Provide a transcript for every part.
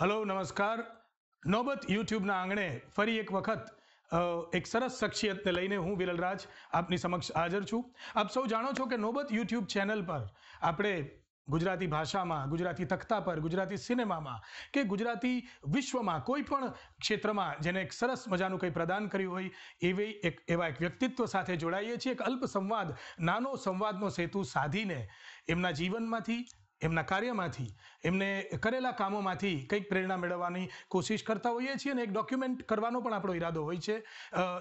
Hello, નમસ્કાર. નોબત યુટ્યુબના આંગણે ફરી એક વખત એક સરસ શખ્સિયતને લઈને હું વિરલરાજ આપની સમક્ષ હાજર છું. આપ સૌ જાણો છો કે નોબત યુટ્યુબ ચેનલ પર આપણે ગુજરાતી ભાષામાં, ગુજરાતી તખ્તા પર, ગુજરાતી સિનેમામાં કે ગુજરાતી વિશ્વમાં કોઈ પણ ક્ષેત્રમાં જેને એક સરસ મજાનું કંઈ પ્રદાન કર્યું હોય, એવી એક, એવા એક વ્યક્તિત્વ સાથે જોડાઈએ છીએ. એક અલ્પ સંવાદ નાનો સંવાદનો સેતુ સાધીને એમના જીવનમાંથી એમના કાર્યમાંથી, એમને કરેલા કામોમાંથી કંઈક પ્રેરણા મેળવવાની કોશિશ કરતા હોઈએ છીએ અને એક ડોક્યુમેન્ટ કરવાનો પણ આપણો ઈરાદો હોય છે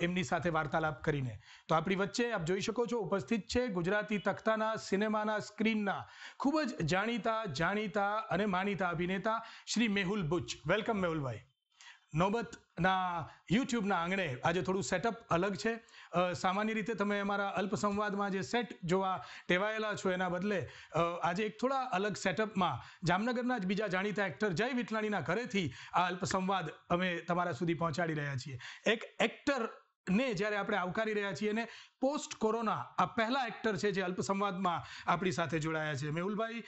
એમની સાથે વાર્તાલાપ કરીને. તો આપણી વચ્ચે આપ જોઈ શકો છો ઉપસ્થિત છે ગુજરાતી તખ્તાના, સિનેમાના, સ્ક્રીનના, ખૂબ જ જાણીતા જાણીતા અને માનીતા અભિનેતા શ્રી મેહુલ બુચ. વેલકમ મેહુલભાઈ. નોબતના યુટ્યુબના આંગણે આજે થોડું સેટઅપ અલગ છે. સામાન્ય રીતે તમે અમારા અલ્પ સંવાદમાં જે સેટ જોવા ટેવાયેલા છો એના બદલે આજે એક થોડા અલગ સેટઅપમાં જામનગરના જ બીજા જાણીતા એક્ટર જય વિટલાણીના ઘરેથી આ અલ્પ સંવાદ અમે તમારા સુધી પહોંચાડી રહ્યા છીએ. એક એક્ટર ને જ્યારે આપણે આવકારી રહ્યા છીએ અને પોસ્ટ કોરોના આ પહેલા એક્ટર છે જે અલ્પ સંવાદમાં આપણી સાથે જોડાયા છે. મેહુલભાઈ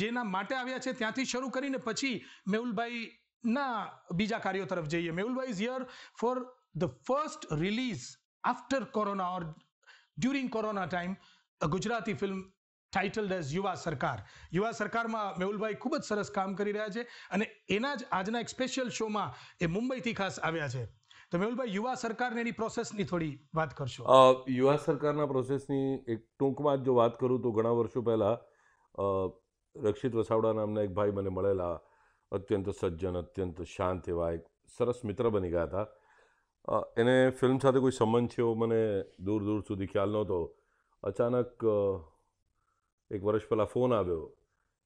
જેના માટે આવ્યા છે ત્યાંથી શરૂ કરીને પછી મેહુલભાઈ ના, બીજા કાર્યો તરફ જઈએ. Mehulbhai is here for the first release after corona or during corona time Gujarati film titled as Yuva Sarkar Yuva સરકારમાં મેહુલભાઈ ખૂબ જ સરસ કામ કરી રહ્યા છે અને એના જ આજના એક સ્પેશિયલ શોમાં એ મુંબઈથી ખાસ આવ્યા છે. તો મેહુલભાઈ યુવા સરકારને એની પ્રોસેસની થોડી વાત કરશો. યુવા સરકારના પ્રોસેસની એક ટૂંકમાં જો વાત કરું તો ઘણા વર્ષો પહેલાં રક્ષિત વસાવડા નામના એક ભાઈ મને મળેલા અત્યંત સજ્જન અત્યંત શાંત એવા એક સરસ મિત્ર બની ગયા હતા. એને ફિલ્મ સાથે કોઈ સંબંધ છે એવો મને દૂર દૂર સુધી ખ્યાલ નહોતો. અચાનક એક વર્ષ પહેલાં ફોન આવ્યો.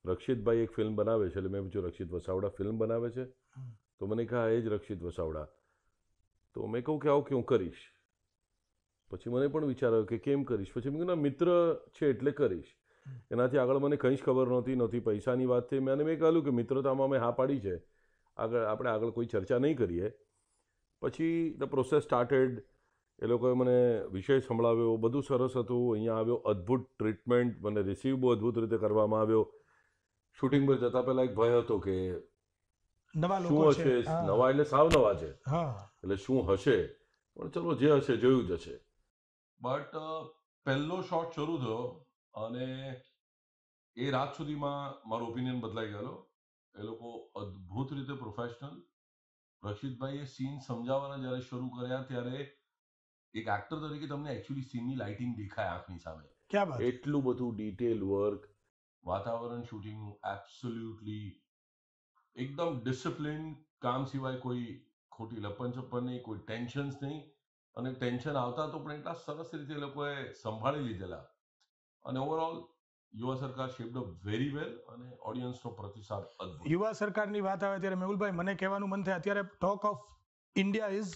રક્ષિતભાઈ એક ફિલ્મ બનાવે છે એટલે મેં પૂછ્યું રક્ષિત વસાવડા ફિલ્મ બનાવે છે? તો મને કહા એ જ રક્ષિત વસાવડા. તો મેં કહું કે આવું કે હું કરીશ? પછી મને પણ વિચાર આવ્યો કે કેમ કરીશ? પછી મેં કહ્યું મિત્ર છે એટલે કરીશ. એનાથી આગળ મને કંઈ જ ખબર નહોતી નહોતી પૈસાની વાત થઈ. મેં મેં કહ્યું કે મિત્રતામાં મેં હા પાડી છે. આગળ આપણે આગળ કોઈ ચર્ચા નહીં કરીએ. પછી ધ પ્રોસેસ સ્ટાર્ટેડ એ લોકોએ મને વિષય સંભળાવ્યો બધું સરસ હતું. અહીંયા આવ્યો અદ્ભુત ટ્રીટમેન્ટ મને રિસીવ બહુ અદ્ભુત રીતે કરવામાં આવ્યો. શૂટિંગ પર જતા પહેલાં એક ભય હતો કે નવા શું હશે? નવા એટલે સાવ નવા છે. એટલે શું હશે? પણ ચલો જે હશે જોયું જ હશે. બટ પહેલો શોટ શરૂ થયો. અને એ રાત સુધીમાં મારો ઓપિનિયન બદલાઈ ગયેલો. એ લોકો અદ્ભુત રીતે પ્રોફેશનલ રક્ષિતભાઈએ સીન સમજાવવાના જ્યારે શરૂ કર્યા ત્યારે એક એક્ટર તરીકે તમને એકચ્યુઅલી સીનની લાઇટિંગ દેખાય આંખની સામે. એટલું બધું ડિટેલ વર્ક વાતાવરણ શૂટિંગનું એબ્સોલ્યુટલી એકદમ ડિસિપ્લિન કામ સિવાય કોઈ ખોટી લપન છપ્પન નહીં કોઈ ટેન્શન્સ નહીં. અને ટેન્શન આવતા તો પણ એટલા સરસ રીતે એ લોકોએ સંભાળી લીધેલા. અને ઓવરઓલ યુવા સરકાર શેપ્ડ અપ વેરી વેલ અને ઓડિયન્સનો પ્રતિસાદ અદ્ભુત. યુવા સરકારની વાત આવે ત્યારે મેહુલભાઈ, મને કહેવાનું મન થાય, અત્યારે talk of India is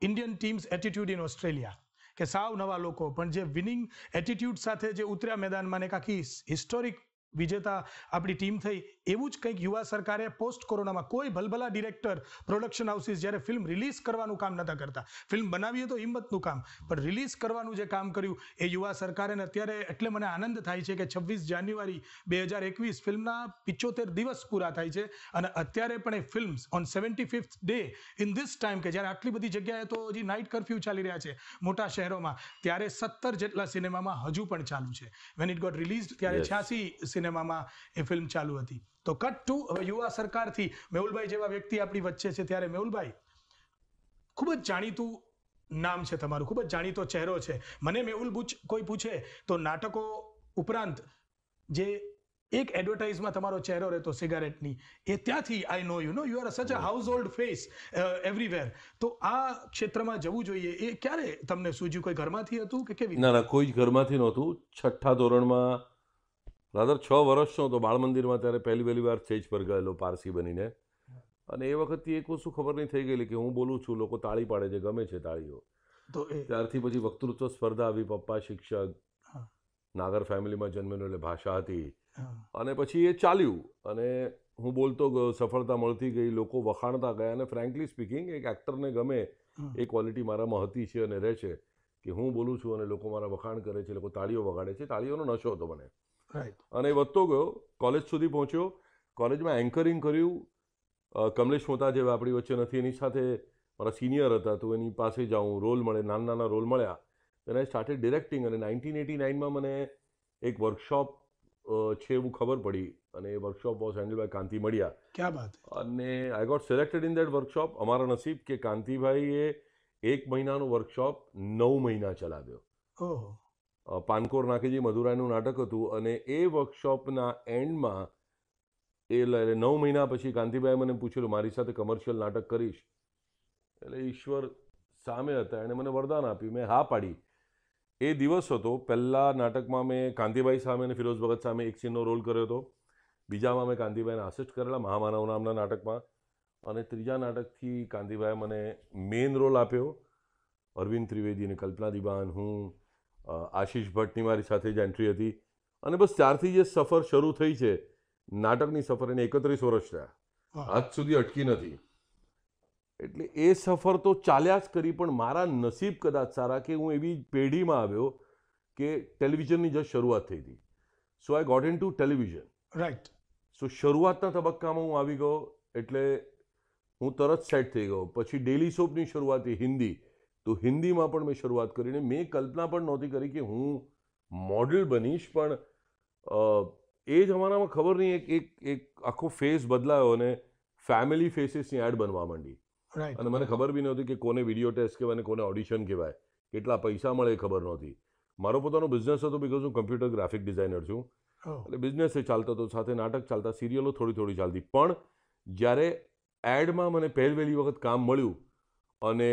Indian team's attitude in Australia કે સાવ નવા લોકો, પણ જે વિનિંગ એટીટ્યુડ સાથે જે ઉતર્યા મેદાનમાં એક આખી હિસ્ટોરિક વિજેતા આપણી ટીમ થઈ. એવું જ કંઈક યુવા સરકારે પોસ્ટ કોરોનામાં કોઈ ભલભલા ડિરેક્ટર પ્રોડક્શન હાઉસીસ જ્યારે ફિલ્મ રિલીઝ કરવાનું કામ નહોતા કરતા. ફિલ્મ બનાવીએ તો હિંમતનું કામ પણ રિલીઝ કરવાનું જે કામ કર્યું એ યુવા સરકારે ને અત્યારે એટલે મને આનંદ થાય છે કે છવ્વીસ જાન્યુઆરી બે હજાર એકવીસ ફિલ્મના પિચોતેર દિવસ પૂરા થાય છે. અને અત્યારે પણ એ films on seventy fifth day in this time કે જ્યારે આટલી બધી જગ્યાએ તો હજી નાઇટ કરફ્યુ ચાલી રહ્યા છે મોટા શહેરોમાં ત્યારે સત્તર જેટલા સિનેમામાં હજુ પણ ચાલુ છે. વેન ઇટ ગોટ રિલીઝ ત્યારે છ્યાસી સિનેમામાં એ ફિલ્મ ચાલુ હતી. તો કટ ટુ હવે યુવા સરકારથી મેહુલભાઈ જેવા વ્યક્તિ આપણી વચ્ચે છે ત્યારે મેહુલભાઈ, ખૂબ જ જાણીતું નામ છે તમારું, ખૂબ જ જાણીતો ચહેરો છે. મને મેહુલ કોઈ પૂછે તો નાટકો ઉપરાંત જે એક એડવર્ટાઇઝમાં તમારો ચહેરો રહેતો સિગારેટની, એ ત્યાંથી I know you know you are such a household face everywhere તો આ ક્ષેત્રમાં જવું જોઈએ, એ ક્યારે તમને સૂજ્યું? કોઈ ઘરમાંથી હતું કે કેવી? ના ના, કોઈ જ ઘરમાંથી નહોતું. છઠ્ઠા ધોરણમાં રાધર છ વર્ષનો હતો બાળ મંદિરમાં ત્યારે પહેલી પહેલી વાર સ્ટેજ પર ગયેલો પારસી બનીને. અને એ વખતથી એક વસ્તુ ખબર નહીં થઈ ગયેલી કે હું બોલું છું લોકો તાળી પાડે છે ગમે છે તાળીઓ. તો ત્યારથી પછી વક્તૃત્વ સ્પર્ધા આવી પપ્પા શિક્ષક. નાગર ફેમિલીમાં જન્મેલો એટલે ભાષા હતી. અને પછી એ ચાલ્યું. અને હું બોલતો ગયો સફળતા મળતી ગઈ લોકો વખાણતા ગયા અને ફ્રેન્કલી સ્પીકિંગ એક એક્ટરને ગમે એ ક્વોલિટી મારામાં હતી છે અને રહે છે કે હું બોલું છું અને લોકો મારા વખાણ કરે છે લોકો તાળીઓ વગાડે છે. તાળીઓનો નશો હતો મને. અને વધતો ગયો કોલેજ સુધી પહોંચ્યો. કોલેજમાં એન્કરિંગ કર્યું. કમલેશ મોતા જેવા આપણી વચ્ચે નથી. એની સાથે મારા સિનિયર હતા તો એની પાસે જાઉં રોલ મળે નાના નાના રોલ મળ્યા. તેને સ્ટાર્ટેડ ડિરેક્ટિંગ અને નાઇન્ટીન એટી નાઇનમાં મને એક વર્કશોપ છે એવું ખબર પડી. અને એ workshop was handle by Kanti મળ્યા. ક્યાં બાત અને I got selected in that workshop અમારા નસીબ કે કાંતિભાઈએ એક મહિનાનો વર્કશોપ નવ મહિના ચલાવ્યો. પાનકોર નાકેજી મધુરાયનું નાટક હતું અને એ વર્કશોપના એન્ડમાં એ એટલે નવ મહિના પછી કાંતિભાઈ મને પૂછેલું, મારી સાથે કમર્શિયલ નાટક કરીશ? એટલે ઈશ્વર સામે હતા, એણે મને વરદાન આપ્યું, મેં હા પાડી. એ દિવસ હતો, પહેલાં નાટકમાં મેં કાંતિભાઈ સામે અને ફિરોઝ ભગત સામે એક સીનનો રોલ કર્યો હતો. બીજામાં મેં કાંતિભાઈને આસિસ્ટ કરેલા, મહામાનવ નામના નાટકમાં. અને ત્રીજા નાટકથી કાંતિભાઈએ મને મેઇન રોલ આપ્યો. અરવિંદ ત્રિવેદી અને કલ્પના દિબાન, હું આશીષ ભટ્ટની મારી સાથે જ એન્ટ્રી હતી. અને બસ ત્યારથી જે સફર શરૂ થઈ છે નાટકની સફર એને એકત્રીસ વર્ષ થયા. આજ સુધી અટકી નથી. એટલે એ સફર તો ચાલ્યા જ કરી પણ મારા નસીબ કદાચ સારા કે હું એવી પેઢીમાં આવ્યો કે ટેલિવિઝનની જ શરૂઆત થઈ હતી. So I got into television right so શરૂઆતના તબક્કામાં હું આવી ગયો એટલે હું તરત સેટ થઈ ગયો. પછી ડેલી સોપની શરૂઆત હિન્દી. તો હિન્દીમાં પણ મેં શરૂઆત કરીને મેં કલ્પના પણ નહોતી કરી કે હું મોડલ બનીશ પણ એ જમાનામાં ખબર નહીં એક એક એક આખો ફેસ બદલાયો અને ફેમિલી ફેસીસની એડ બનવા માંડી. અને મને ખબર બી નહોતી કે કોને વીડિયો ટેસ્ટ કહેવાય અને કોને ઓડિશન કહેવાય. કેટલા પૈસા મળે એ ખબર નહોતી. મારો પોતાનો બિઝનેસ હતો બિકોઝ હું કમ્પ્યુટર ગ્રાફિક ડિઝાઇનર છું. એટલે બિઝનેસ એ ચાલતો હતો સાથે નાટક ચાલતા સિરિયલો થોડી થોડી ચાલતી. પણ જ્યારે એડમાં મને પહેલવેલી વખત કામ મળ્યું અને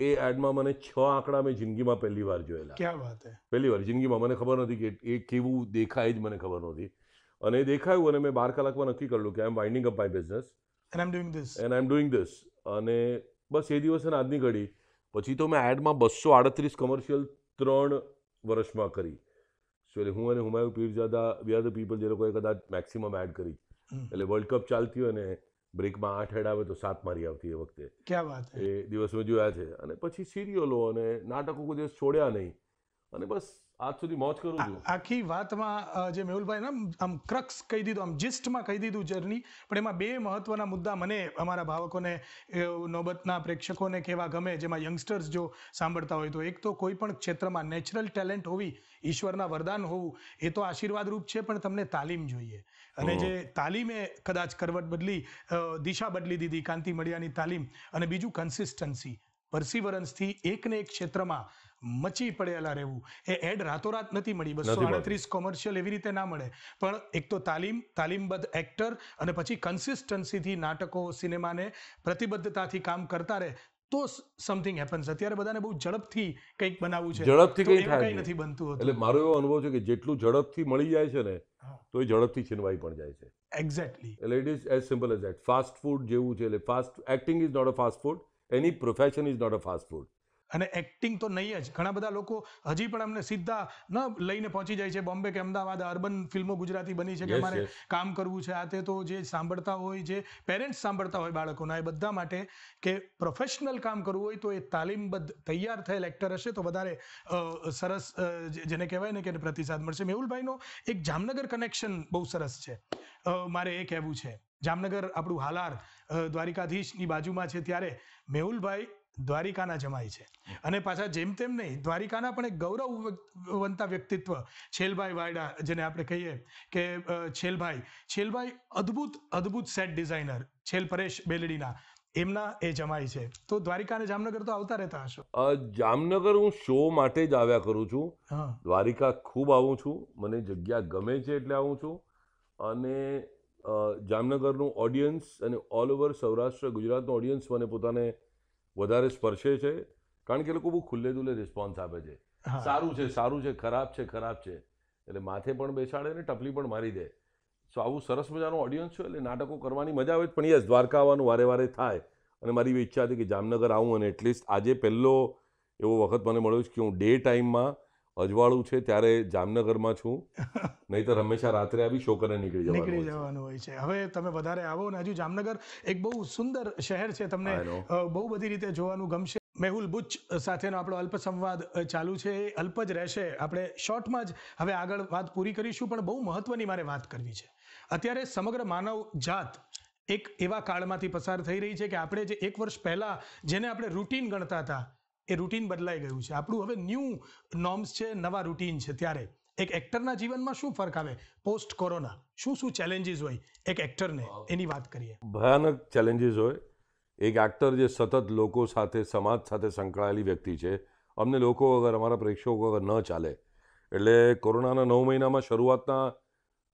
એ એડમાં મને છ આંકડા મેં જિંદગીમાં પહેલી વાર જોયેલા. ક્યાં વાત હે? પહેલી વાર. જિંદગીમાં મને ખબર નથી કે એ કેવું દેખાય જ મને ખબર નહોતી. અને એ દેખાયું અને મેં બાર કલાકમાં નક્કી કરેલું કે I am winding up my business and I doing this and I am doing this અને બસ એ દિવસે ને આજની ઘડી. પછી તો મેં એડમાં બસો આડત્રીસ કમર્શિયલ ત્રણ વર્ષમાં કરી. સો એટલે હું અને Humayun Pirzada we are the people જે લોકોએ કદાચ મેક્સિમમ એડ કરી. એટલે વર્લ્ડ કપ ચાલતી હોય ને બ્રેકમાં આઠ હેડ આવે તો સાત મારી આવતી એ વખતે. ક્યાં વાત એ દિવસ જોયા છે. અને પછી સિરિયલો અને નાટકો કોઈ દિવસ છોડ્યા નહીં. અને બસ આજ સુધી મોજ કરું છું. આખી વાતમાં જે મેહુલભાઈ ને આમ- ક્રક્સ કહી દીધું આમ જિસ્ટમાં કહી દીધું જર્ની પણ એમાં બે મહત્વના મુદ્દા મને અમારા ભાવકોને નોબતના પ્રેક્ષકોને કેવા ગમે જેમાં યંગસ્ટર્સ જો સાંભળતા હોય તો. એક તો કોઈ પણ ક્ષેત્રમાં નેચરલ ટેલેન્ટ હોવી ઈશ્વરના વરદાન હોવું એ તો આશીર્વાદ રૂપ છે પણ તમને તાલીમ જોઈએ. અને જે તાલીમે કદાચ કરવટ બદલી દિશા બદલી દીધી કાંતિ મળિયાની તાલીમ અને બીજું કન્સિસ્ટન્સી પરસિવરન્સથી એક ને એક ક્ષેત્રમાં મચી પડેલા રહેવું. એ એડ રાતોરાત નથી મળી. બસો આડત્રીસ કોમર્શિયલ એવી રીતે ના મળે. પણ એક તો તાલીમ તાલીમબદ્ધ એક્ટર અને પછી કન્સિસ્ટન્સીથી નાટકો સિનેમાને પ્રતિબદ્ધતાથી કામ કરતા રહે તો સમથિંગ હેપન્સ અત્યારે બધાને બહુ ઝડપથી કંઈક બનાવવું છે. ઝડપથી કંઈ થાય નથી બનતું એટલે મારો એવો અનુભવ છે કે જેટલું ઝડપથી મળી જાય છે ને તો એ ઝડપથી છીનવાઈ પણ જાય છે. એક્ઝેક્ટલી એટલે it is as simple as that fast food જેવું છે એટલે fast acting is not a fast food any profession is not a fast food અને એક્ટિંગ તો નહીં જ. ઘણા બધા લોકો હજી પણ અમને સીધા ન લઈને પહોંચી જાય છે. બોમ્બે કે અમદાવાદ અર્બન ફિલ્મો ગુજરાતી બની છે કે મારે અમારે કામ કરવું છે. આ તે તો જે સાંભળતા હોય જે પેરેન્ટ્સ સાંભળતા હોય બાળકોના એ બધા માટે કે પ્રોફેશનલ કામ કરવું હોય તો એ તાલીમબદ્ધ તૈયાર થયેલ એક્ટર હશે તો વધારે સરસ જેને કહેવાય ને કે પ્રતિસાદ મળશે. મેહુલભાઈનો એક જામનગર કનેક્શન બહુ સરસ છે. મારે એ કહેવું છે. જામનગર આપણું હાલાર દ્વારિકાધીશની બાજુમાં છે ત્યારે મેહુલભાઈ દ્વારિકાના જમાય છે. અને પાછા જેમ તેમ નહીં દ્વારિકાના પણ એક ગૌરવવંતા વ્યક્તિત્વ છેલભાઈ વાયડા જેને આપણે કહીએ કે છેલભાઈ. છેલભાઈ અદ્ભુત અદ્ભુત સેટ ડિઝાઇનર છેલ પરેશ બેલડીના. એમના એ જમાય છે. તો દ્વારિકા અને જામનગર તો આવતા રહેતા હશો. જામનગર હું શો માટે જ આવ્યા કરું છું. દ્વારિકા ખૂબ આવું છું. મને જગ્યા ગમે છે એટલે આવું છું. અને જામનગરનું ઓડિયન્સ અને ઓલ ઓવર સૌરાષ્ટ્ર ગુજરાતનું ઓડિયન્સ મને પોતાને વધારે સ્પર્શે છે કારણ કે એ લોકો બહુ ખુલ્લે દુલ્લે રિસ્પોન્સ આપે છે. સારું છે સારું છે ખરાબ છે ખરાબ છે. એટલે માથે પણ બેસાડે ને ટપલી પણ મારી દે. સો આવું સરસ મજાનું ઓડિયન્સ છે એટલે નાટકો કરવાની મજા આવે જ. પણ યસ દ્વારકા આવવાનું વારે વારે થાય. અને મારી એવી ઈચ્છા હતી કે જામનગર આવું અને એટલીસ્ટ આજે પહેલો એવો વખત મને મળ્યો છે કે હું ડે ટાઈમમાં અજવાળું છે ત્યારે જામનગરમાં છું. નહીતર હંમેશા રાત્રે આવી શો કરીને નીકળી નીકળી જવાનું જવાનું હોય છે. હવે તમે વધારે આવો ને હજુ જામનગર એક બહુ સુંદર શહેર છે. તમને બહુ બધી રીતે જોવાનું ગમશે. મેહુલ બુચ સાથેનો આપણો અલ્પ સંવાદ ચાલુ છે. એ અલ્પ જ રહેશે. આપણે શોર્ટમાં જ હવે આગળ વાત પૂરી કરીશું પણ બહુ મહત્વની મારે વાત કરવી છે. અત્યારે સમગ્ર માનવ જાત એક એવા કાળમાંથી પસાર થઈ રહી છે કે આપણે જે એક વર્ષ પહેલા જેને આપણે રૂટીન ગણતા હતા એ રૂટીન બદલાઈ ગયું છે. આપણું હવે ન્યૂ નોર્મ્સ છે નવા રૂટીન છે. ત્યારે એક એક્ટરના જીવનમાં શું ફરક આવે? પોસ્ટ કોરોના શું શું ચેલેન્જીસ હોય એક એક્ટરને એની વાત કરીએ. ભયાનક ચેલેન્જીસ હોય. એક એક્ટર જે સતત લોકો સાથે સમાજ સાથે સંકળાયેલી વ્યક્તિ છે. અમને લોકો વગર અમારા પ્રેક્ષકો વગર ન ચાલે. એટલે કોરોનાના નવ મહિનામાં શરૂઆતના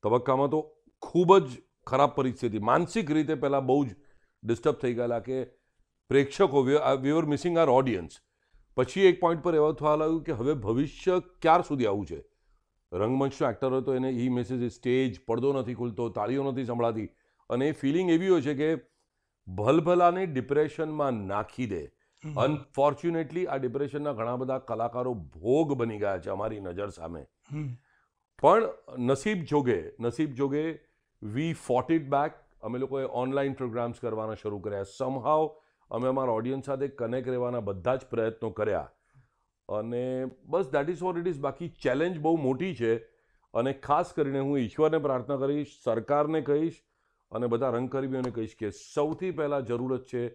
તબક્કામાં તો ખૂબ જ ખરાબ પરિસ્થિતિ. માનસિક રીતે પહેલાં બહુ જ ડિસ્ટર્બ થઈ ગયેલા કે પ્રેક્ષકો we are missing our audience પછી એક પોઈન્ટ પર એવા થવા લાગ્યું કે હવે ભવિષ્ય ક્યાર સુધી આવું છે? રંગમંચનો એક્ટર હતો તો એને એ મેસેજ સ્ટેજ પડદો નથી ખુલતો તાળીઓ નથી સંભળાતી. અને એ ફિલિંગ એવી હોય છે કે ભલભલાને ડિપ્રેશનમાં નાખી દે. અનફોર્ચ્યુનેટલી આ ડિપ્રેશનના ઘણા બધા કલાકારો ભોગ બની ગયા છે અમારી નજર સામે. પણ નસીબ જોગે નસીબ જોગે વી ફોટ ઇટ બેક અમે લોકોએ ઓનલાઈન પ્રોગ્રામ્સ કરવાના શરૂ કર્યા. સમહાવ અમે અમારા ઓડિયન્સ સાથે કનેક્ટ રહેવાના બધા જ પ્રયત્નો કર્યા. અને બસ that is what it is બાકી ચેલેન્જ બહુ મોટી છે અને ખાસ કરીને હું ઈશ્વરને પ્રાર્થના કરીશ, સરકારને કહીશ અને બધા રંગકર્મીઓને કહીશ કે સૌથી પહેલાં જરૂરત છે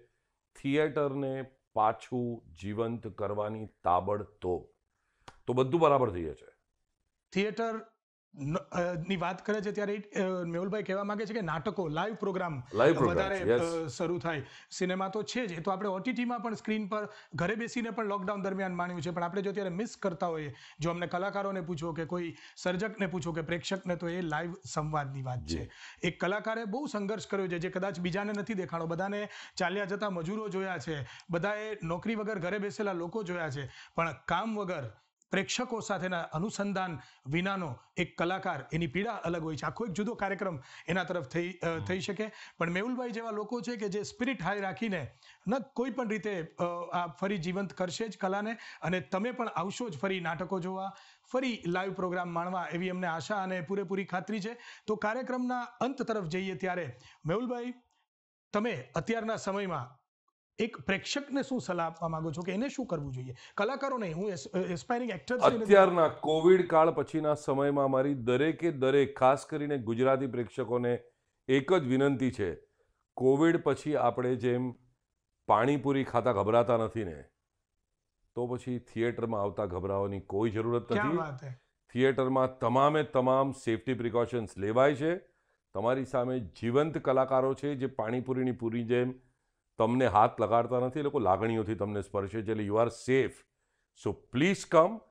થિયેટરને પાછું જીવંત કરવાની તાબડતોબ. તો બધું બરાબર થઈ જશે. થિયેટર ન- વાત કરે છે ત્યારે મેહુલભાઈ કહેવા માંગે છે કે નાટકો લાઈવ પ્રોગ્રામ વધારે શરૂ થાય. સિનેમા તો છે જ એ તો આપણે ઓટીટીમાં પણ સ્ક્રીન પર ઘરે બેસીને પણ લોકડાઉન દરમિયાન માણ્યું છે. પણ આપણે જો ત્યારે મિસ કરતા હોઈએ જો અમને કલાકારોને પૂછો કે કોઈ સર્જકને પૂછો કે પ્રેક્ષકને તો એ લાઈવ સંવાદની વાત છે. એક કલાકારે બહુ સંઘર્ષ કર્યો છે જે કદાચ બીજાને નથી દેખાણો. બધાને ચાલ્યા જતા મજૂરો જોયા છે. બધાએ નોકરી વગર ઘરે બેસેલા લોકો જોયા છે. પણ કામ વગર પ્રેક્ષકો સાથેના અનુસંધાન વિનાનો એક કલાકાર એની પીડા અલગ હોય છે. આખો એક જુદો કાર્યક્રમ એના તરફ થઈ થઈ શકે. પણ મેહુલભાઈ જેવા લોકો છે કે જે સ્પિરિટ હાઈ રાખીને ન કોઈ પણ રીતે આ ફરી જીવંત કરશે જ કલાને. અને તમે પણ આવશો જ ફરી નાટકો જોવા ફરી લાઈવ પ્રોગ્રામ માણવા એવી અમને આશા અને પૂરેપૂરી ખાતરી છે. તો કાર્યક્રમના અંત તરફ જઈએ ત્યારે મેહુલભાઈ તમે અત્યારના સમયમાં એક પ્રેક્ષકને શું સલાહ આપવા માંગો છો કે એને શું કરવું જોઈએ? કલાકારો નહીં હું એસ્પાયરિંગ એક્ટર અત્યારના કોવિડ કાળ પછીના સમયમાં મારી દરેકે દરેક ખાસ કરીને ગુજરાતી પ્રેક્ષકોને એક જ વિનંતી છે. કોવિડ પછી આપણે જેમ પાણીપુરી ખાતા ગભરાતા નથી ને તો પછી થિયેટરમાં આવતા ગભરાવાની કોઈ જરૂરત નથી. થિયેટરમાં તમામે તમામ સેફટી પ્રિકોશન્સ લેવાય છે. તમારી સામે જીવંત કલાકારો છે જે પાણીપુરીની પૂરી જેમ તમને હાથ લગાડતા નથી, એ લોકો લાગણીઓથી તમને સ્પર્શે છે, એટલે you are safe so please come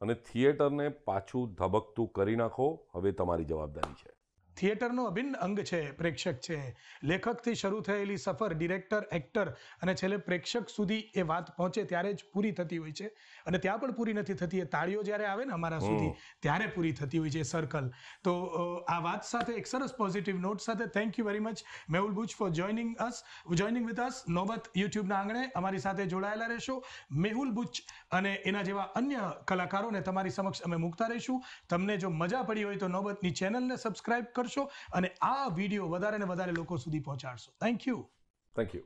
અને થિયેટરને પાછું ધબકતું કરી નાખો. હવે તમારી જવાબદારી છે. થિયેટરનો અભિન્ન અંગ છે પ્રેક્ષક છે. લેખકથી શરૂ થયેલી સફર ડિરેક્ટર એક્ટર અને છેલ્લે પ્રેક્ષક સુધી એ વાત પહોંચે ત્યારે જ પૂરી થતી હોય છે. અને ત્યાં પણ પૂરી નથી થતી એ તાળીઓ જ્યારે આવે ને અમારા સુધી ત્યારે પૂરી થતી હોય છે સર્કલ તો આ વાત સાથે એક સરસ પોઝિટિવ નોટ સાથે thank you very much Mehul Buch for joining us joining with us Nobat યુટ્યુબના આંગણે અમારી સાથે જોડાયેલા રહેશો. મેહુલ બુચ અને એના જેવા અન્ય કલાકારોને તમારી સમક્ષ અમે મૂકતા રહીશું. તમને જો મજા પડી હોય તો નોબતની ચેનલને સબસ્ક્રાઇબ કરશો અને આ વીડિયો વધારે ને વધારે લોકો સુધી પહોંચાડશો. Thank you thank you